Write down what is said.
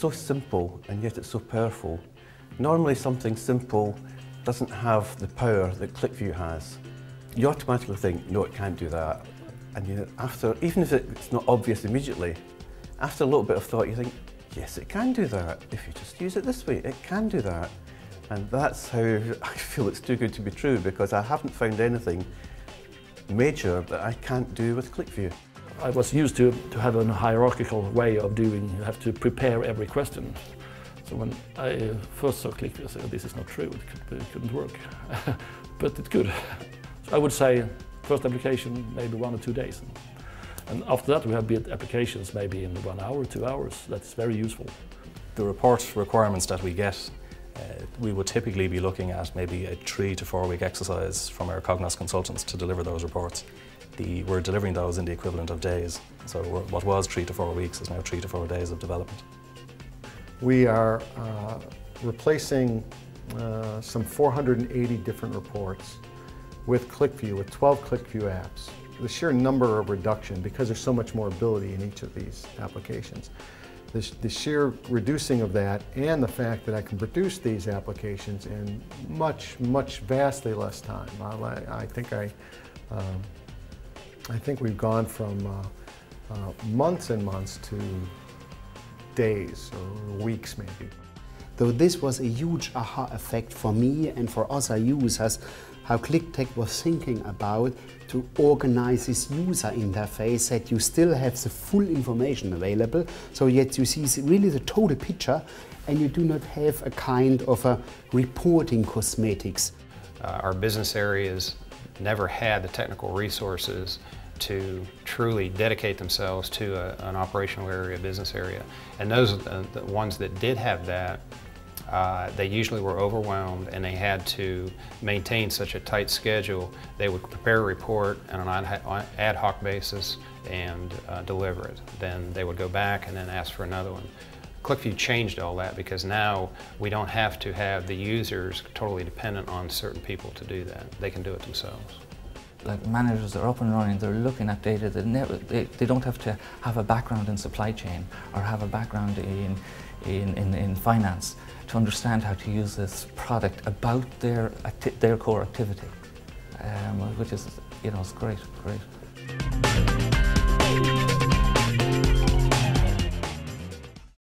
so simple and yet it's so powerful. Normally something simple doesn't have the power that QlikView has. You automatically think, no, it can't do that. And you, after, even if it's not obvious immediately, after a little bit of thought, you think, yes, it can do that. If you just use it this way, it can do that. And that's how I feel it's too good to be true because I haven't found anything major that I can't do with QlikView. I was used to, to have a hierarchical way of doing, you have to prepare every question. So when I first saw QlikView, I said, this is not true, it, could, couldn't work. but it could. So I would say first application, maybe one or two days. And after that, we have built applications maybe in one hour, two hours. That's very useful. The report requirements that we get we would typically be looking at maybe a three to four week exercise from our Cognos consultants to deliver those reports. The, we're delivering those in the equivalent of days. So what was three to four weeks is now three to four days of development. We are uh, replacing uh, some 480 different reports with QlikView, with 12 QlikView apps. The sheer number of reduction, because there's so much more ability in each of these applications, the, the, sheer reducing of that and the fact that I can produce these applications in much, much vastly less time. I, I think I, um, I think we've gone from uh, uh, months and months to days or weeks maybe. Though this was a huge aha effect for me and for other users, how QlikTech was thinking about to organize this user interface that you still have the full information available, so yet you see really the total picture and you do not have a kind of a reporting cosmetics. Uh, our business areas never had the technical resources to truly dedicate themselves to a, an operational area, business area. And those, uh, the ones that did have that, uh, they usually were overwhelmed and they had to maintain such a tight schedule. They would prepare a report on an ad hoc basis and uh, deliver it. Then they would go back and then ask for another one. QlikView changed all that because now we don't have to have the users totally dependent on certain people to do that. They can do it themselves like managers are up and running, they're looking at data, they, they don't have to have a background in supply chain or have a background in, in, in, in finance to understand how to use this product about their, their core activity, um, which is, you know, it's great, great.